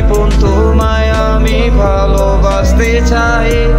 জীবন তোমায় আমি ভালোবাসতে চাই।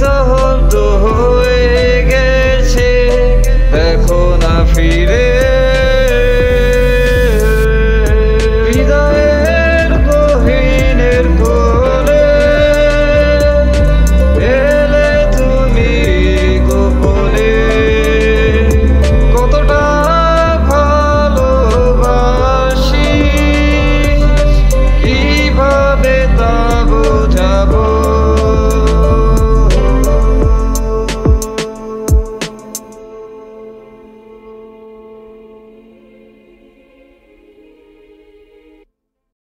the